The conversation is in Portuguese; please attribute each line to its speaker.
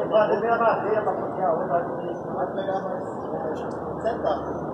Speaker 1: vai que fazer meia madeira para cozinhar hoje, vai pegar mais. Senta.